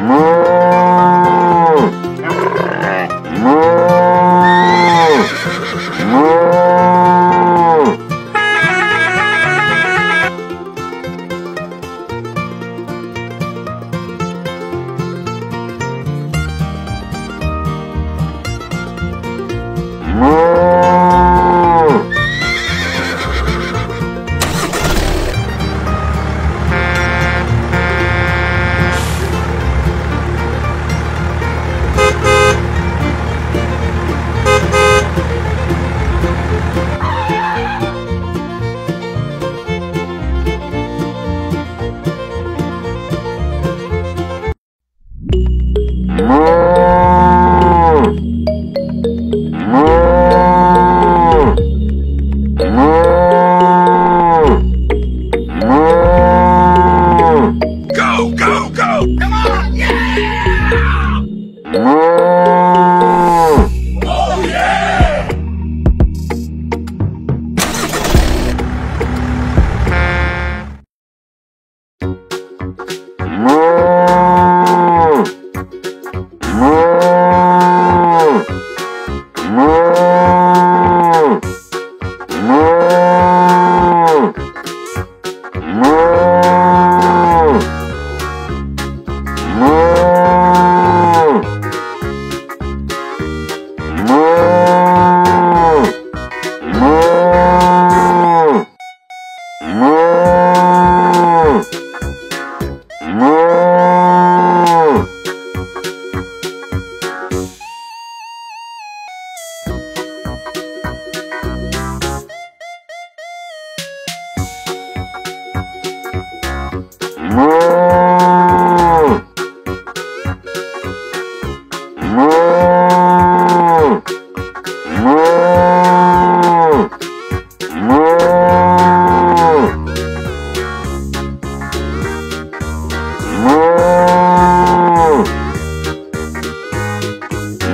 Go, Whoa!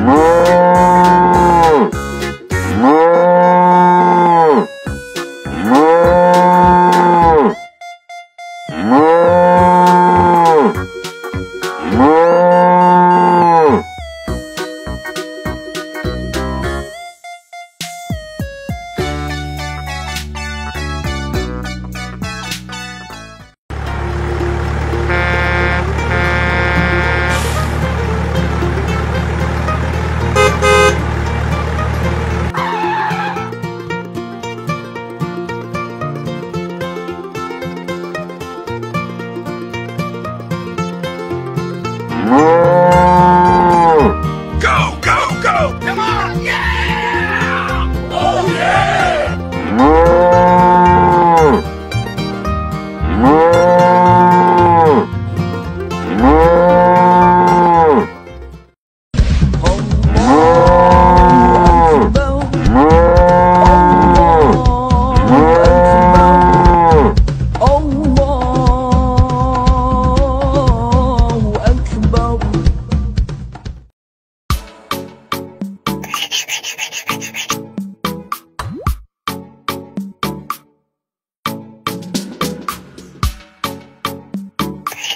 Whoa. Go,